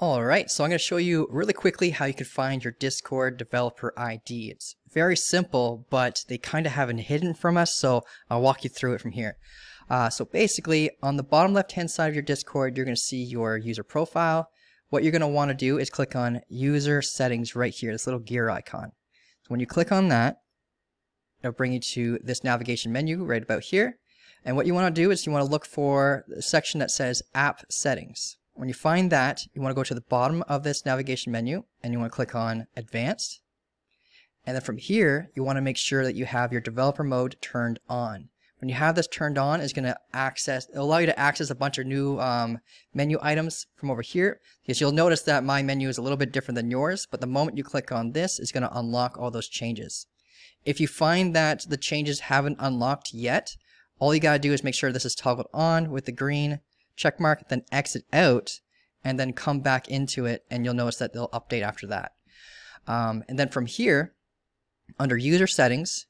Alright, so I'm going to show you really quickly how you can find your Discord developer ID. It's very simple, but they kind of have it hidden from us, so I'll walk you through it from here. Uh, so basically, on the bottom left hand side of your Discord, you're going to see your user profile. What you're going to want to do is click on user settings right here, this little gear icon. So when you click on that, it'll bring you to this navigation menu right about here. And what you want to do is you want to look for the section that says app settings. When you find that, you want to go to the bottom of this navigation menu and you want to click on Advanced. And then from here, you want to make sure that you have your developer mode turned on. When you have this turned on, it's going to access, it'll allow you to access a bunch of new um, menu items from over here. Because you'll notice that my menu is a little bit different than yours, but the moment you click on this, it's going to unlock all those changes. If you find that the changes haven't unlocked yet, all you got to do is make sure this is toggled on with the green check mark, then exit out, and then come back into it, and you'll notice that they'll update after that. Um, and then from here, under user settings,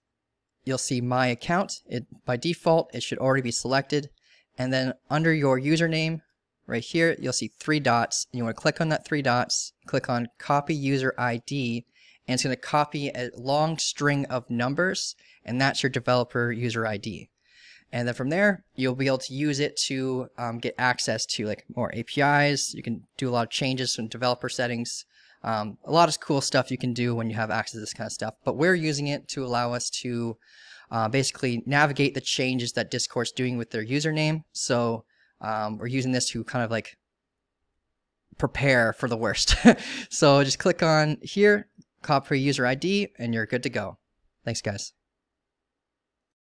you'll see my account. It By default, it should already be selected. And then under your username, right here, you'll see three dots. And you want to click on that three dots, click on copy user ID, and it's going to copy a long string of numbers, and that's your developer user ID. And then from there, you'll be able to use it to um, get access to like more APIs. You can do a lot of changes in developer settings. Um, a lot of cool stuff you can do when you have access to this kind of stuff. But we're using it to allow us to uh, basically navigate the changes that Discord's doing with their username. So um, we're using this to kind of like prepare for the worst. so just click on here, copy user ID, and you're good to go. Thanks, guys.